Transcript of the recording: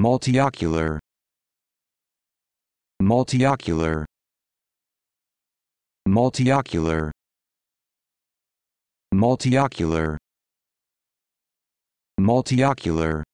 multiocular. Multiocular. Multiocular. Multiocular. Multiocular.